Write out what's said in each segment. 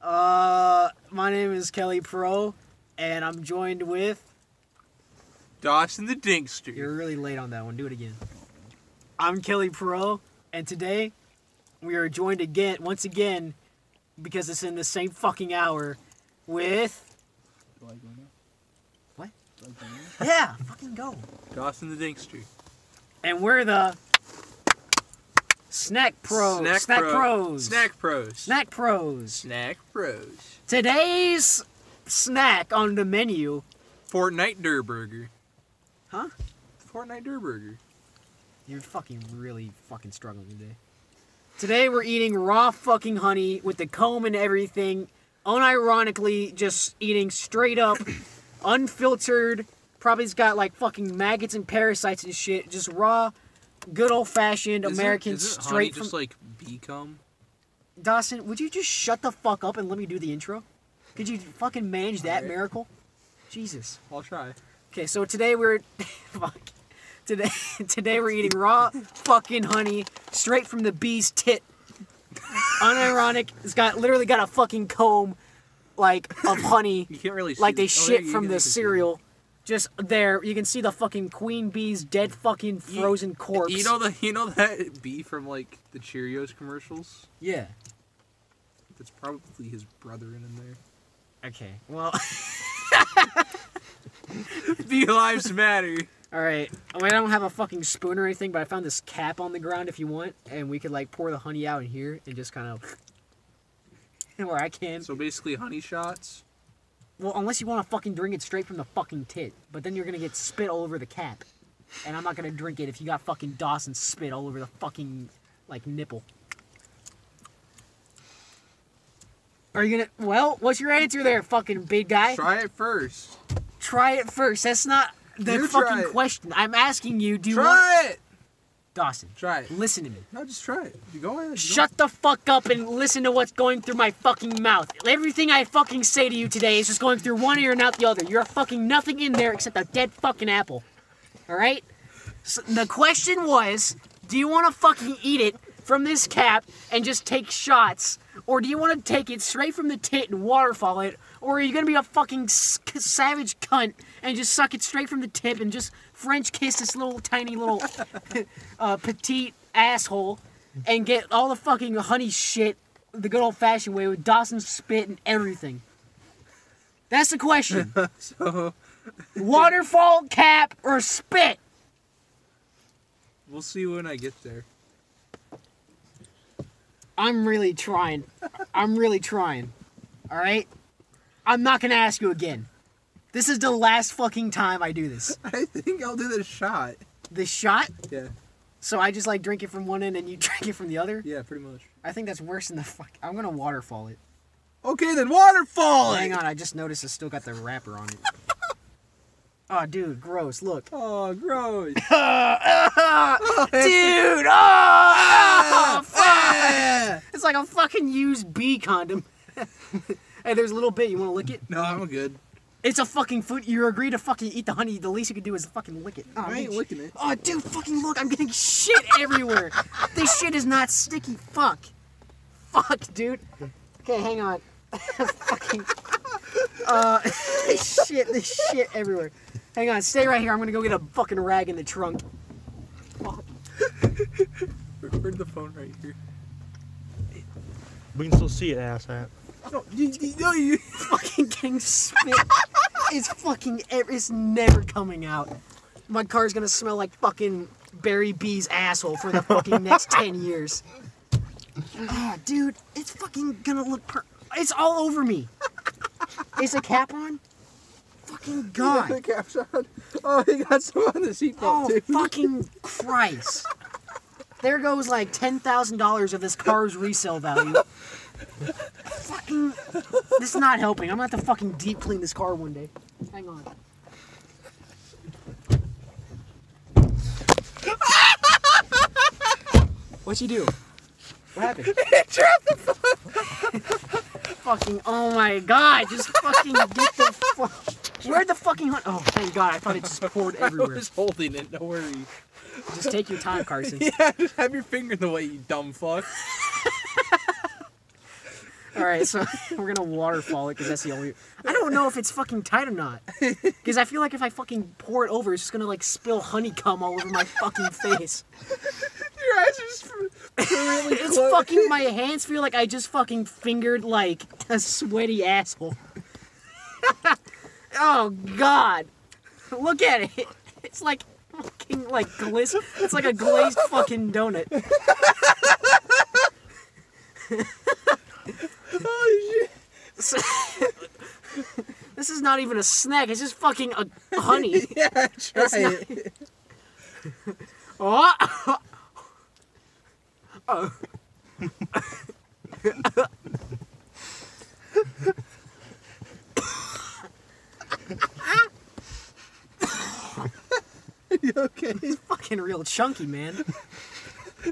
Uh, my name is Kelly Pro, and I'm joined with. Dawson the Dinkster. You're really late on that one. Do it again. I'm Kelly Pro, and today we are joined again, once again, because it's in the same fucking hour, with. What? Yeah, fucking go. Dawson the Dinkster. And we're the Snack Pros. Snack, Snack Pro- Pros. Snack Pros. Snack Pros. Snack Pros. Today's snack on the menu. Fortnite Durr Burger. Huh? Fortnite Durr Burger. You're fucking really fucking struggling today. Today we're eating raw fucking honey with the comb and everything. Unironically, just eating straight up, unfiltered. Probably it's got like fucking maggots and parasites and shit. Just raw, good old fashioned Isn't- American straight from. just like bee cum? Dawson, would you just shut the fuck up and let me do the intro? Could you fucking manage that Alright. miracle? Jesus. I'll try. Okay, so today we're fuck. Today today we're eating raw fucking honey straight from the bee's tit. Unironic. It's got literally got a fucking comb like of honey You can't really see like they oh, shit yeah, from the cereal. Just there, you can see the fucking queen bee's dead fucking frozen it. corpse. You know the you know that bee from like the Cheerios commercials? yeah. That's probably his brother in there. Okay. Well, Bee lives matter. all right. I mean, I don't have a fucking spoon or anything, but I found this cap on the ground if you want, and we could like pour the honey out in here and just kind of where I can. So basically, honey shots. Well, unless you want to fucking drink it straight from the fucking tit, but then you're gonna get spit all over the cap, and I'm not gonna drink it if you got fucking Dawson spit all over the fucking like nipple. Are you gonna? Well, what's your answer there, fucking big guy? Try it first. Try it first. That's not the You fucking question. I'm asking you. Do you want Try it. Dawson? Try it. Listen to me. No, just try it. You go ahead. Shut the fuck up and listen to what's going through my fucking mouth. Everything I fucking say to you today is just going through one ear and out the other. You're fucking nothing in there except a dead fucking apple. Alright? So the question was do you want to fucking eat it from this cap and just take shots? Or do you want to take it straight from the tit and waterfall it? Or are you gonna be a fucking s- savage cunt and just suck it straight from the tip and just French kiss this little tiny little uh, petite asshole and get all the fucking honey shit the good old fashioned way with Dawson's spit and everything? That's the question. So Waterfall, cap, or spit? we'll see when I get there. I'm really trying. I'm really trying. Alright? I'm not gonna ask you again. This is the last fucking time I do this. I think I'll do the shot. The shot, Yeah. so I just like drink it from one end and you drink it from the other. Yeah, pretty much. I think that's worse than the fuck. I'm gonna waterfall it. Okay, then waterfall. Oh, hang on, I just noticed it's still got the wrapper on it. Oh, dude, gross. Look. Oh, gross. Oh, dude! Oh, fuck! Ah! Ah! It's like a fucking used bee condom. hey, there's a little bit. You want to lick it? No, I'm good. It's a fucking food. You agree to fucking eat the honey. The least you can do is fucking lick it. Oh, I ain't licking it. Oh, dude, fucking look. I'm getting shit everywhere. this shit is not sticky. Fuck. Fuck, dude. Okay, hang on. fucking. Uh, shit, this shit everywhere. Hang on, stay right here. I'm gonna go get a fucking rag in the trunk. Fuck. Where's the phone right here? We can still see it, asshat. No, you, you, no, you. fucking getting spit. it's fucking. It's never coming out. My car's gonna smell like fucking Barry B's asshole for the fucking next ten years. Ah, dude, it's fucking gonna look. Per- it's all over me. Is the cap on? Fucking God. The god. cap's on. Oh, he got some on the seatbelt Oh too. fucking Christ. There goes like ten thousand dollars of this car's resale value. fucking, this is not helping. I'm gonna have to fucking deep clean this car one day. Hang on. What'd you do? What happened? It dropped. fucking, oh my god, just fucking get the fuck. Where'd the fucking hunt? Oh, thank god, I thought it just poured I everywhere. was holding it. Don't worry. Just take your time, Carson. Yeah, just have your finger in the way, you dumb fuck. All right, so we're gonna waterfall it because that's the only. I don't know if it's fucking tight or not. Because I feel like if I fucking pour it over, it's just gonna like spill honeycomb all over my fucking face. Your eyes are just really It's fucking. My hands feel like I just fucking fingered like a sweaty asshole. Oh god, look at it. It's like fucking like gliss. It's like a glazed fucking donut. Holy shit. This is not even a snack. It's just fucking a honey. Yeah, try not- it. Oh. Oh. You okay? He's fucking real chunky, man.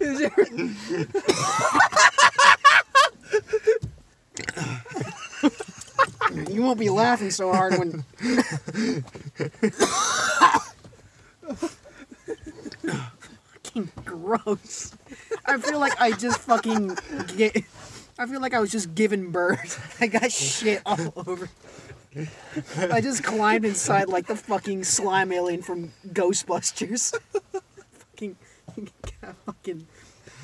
Is your- You won't be laughing so hard when. fucking gross. I feel like I just fucking get. I feel like I was just given birth. I got shit all over. I just climbed inside like the fucking slime alien from Ghostbusters. fucking, got fucking,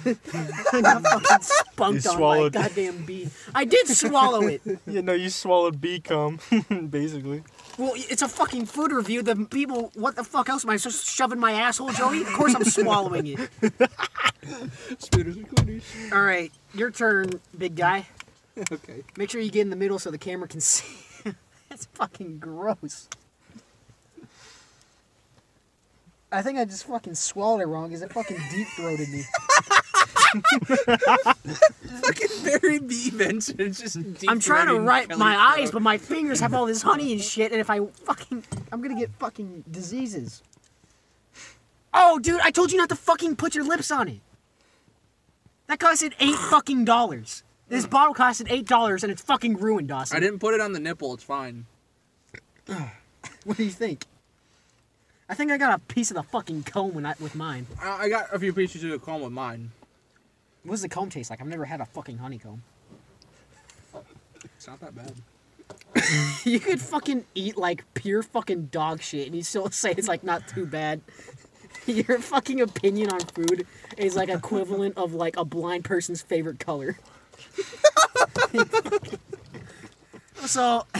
I got fucking spunked You on by a goddamn bee. I did swallow it. Yeah, no, you swallowed bee cum, basically. Well, it's a fucking food review. The people, what the fuck else am I just shoving my asshole, Joey? Of course I'm swallowing it. Spinners and. All right, your turn, big guy. Okay. Make sure you get in the middle so the camera can see. That's fucking gross. I think I just fucking swallowed it wrong because it fucking deep throated me. Fucking Barry B. Benson. It's just I'm trying to Kelly my eyes, but my fingers have all this honey and shit, and if I fucking. I'm gonna get fucking diseases. Oh, dude, I told you not to fucking put your lips on it. That costed eight fucking dollars. This hmm. bottle costed eight dollars, and it's fucking ruined, Dawson. I didn't put it on the nipple. It's fine. What do you think? I think I got a piece of the fucking comb when I, with mine. I I got a few pieces of the comb with mine. What does the comb taste like? I've never had a fucking honeycomb. It's not that bad. you could fucking eat like pure fucking dog shit, and you still say it's like not too bad. Your fucking opinion on food is like equivalent of like a blind person's favorite color. so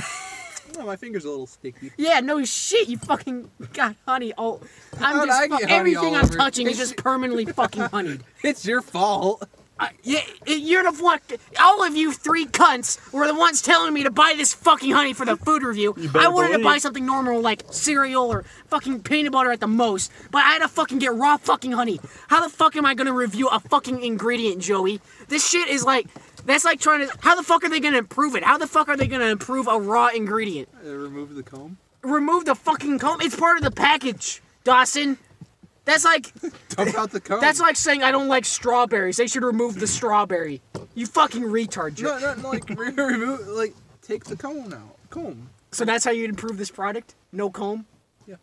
Oh, my finger's a little sticky. yeah, no shit, you fucking got honey all. I'm How'd just I get honey everything all I'm over? touching is just permanently fucking honeyed. It's your fault. I, yeah, you're the one. All of you three cunts were the ones telling me to buy this fucking honey for the food review. I wanted to buy something normal like cereal or fucking peanut butter at the most, but I had to fucking get raw fucking honey. How the fuck am I gonna review a fucking ingredient, Joey? This shit is like. That's like trying to. How the fuck are they gonna improve it? How the fuck are they gonna improve a raw ingredient? Uh, remove the comb. Remove the fucking comb. It's part of the package, Dawson. That's like Dump out the comb. that's like saying I don't like strawberries. They should remove the strawberry. You fucking retard, Joe. no, no, no, like re- remove, like take the comb out. Comb. So that's how you'd improve this product? No comb? Yeah.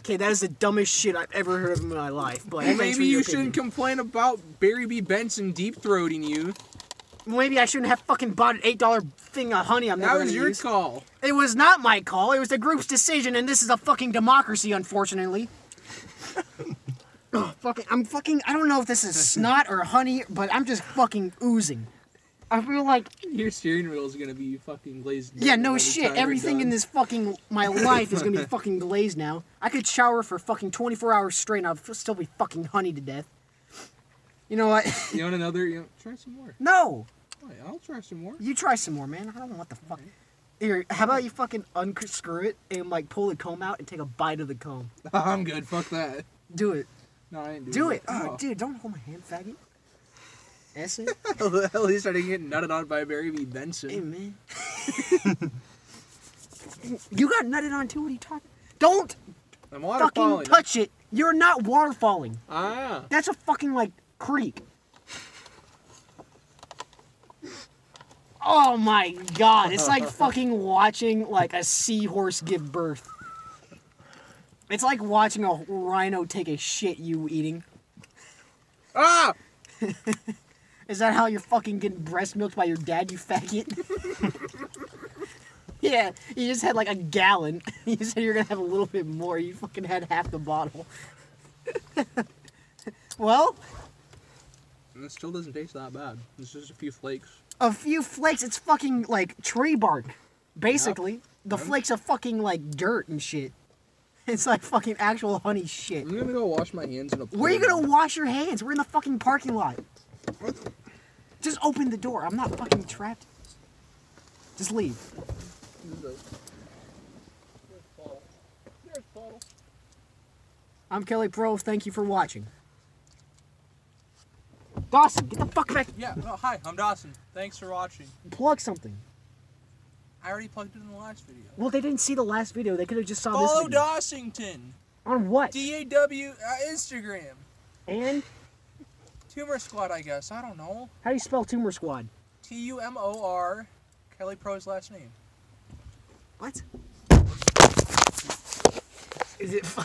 Okay, that is the dumbest shit I've ever heard of in my life. But Well, maybe you shouldn't complain about Barry B. Benson deep throating you. Maybe I shouldn't have fucking bought an eight dollar thing of honey. I'm That never was your use. call. It was not my call. It was the group's decision, and this is a fucking democracy, unfortunately. Ugh, fucking, I'm fucking. I don't know if this is snot or honey, but I'm just fucking oozing. I feel like Your steering wheel is gonna be fucking glazed. Yeah, no shit. Everything in this fucking my life is gonna be fucking glazed now. I could shower for fucking 24 hours straight and I'll still be fucking honey to death. You know what? You want another? You know, try some more. no, oh, Alright, I'll try some more. you try some more, man. I don't know what the fuck. Here, how about you fucking unscrew it and like pull the comb out and take a bite of the comb? I'm good. Fuck that. Do it. No, I ain't doing Do it. that. Oh, dude, don't hold my hand, faggot. That's it. At least I didn't get nutted on by Barry B. Benson. Hey, man. you got nutted on too. What are you talking? Don't I'm waterfalling. fucking touch it. You're not waterfalling. Ah. That's a fucking like creek. Oh my god, it's like fucking watching like a seahorse give birth. It's like watching a rhino take a shit you eating. Ah! Is that how you're fucking getting breast milked by your dad, you faggot? yeah, you just had like a gallon. You said you're gonna have a little bit more. You fucking had half the bottle. well, And it still doesn't taste that bad. It's just a few flakes. A few flakes. It's fucking like tree bark, basically. The flakes are fucking like dirt and shit. It's like fucking actual honey shit. I'm gonna go wash my hands in a. Where are you gonna wash your hands? We're in the fucking parking lot. Just open the door. I'm not fucking trapped. Just leave. I'm Kelly Pro. Thank you for watching. Dawson, get the fuck back. Yeah, no, hi, I'm Dawson. Thanks for watching. Plug something. I already plugged it in the last video. Well, they didn't see the last video. They could have just saw this Follow. Dawsington. On what? D A W uh, Instagram. and Tumor Squad, I guess. I don't know. how do you spell Tumor Squad? T U M O R. Kelly Pro's last name. What? Is it?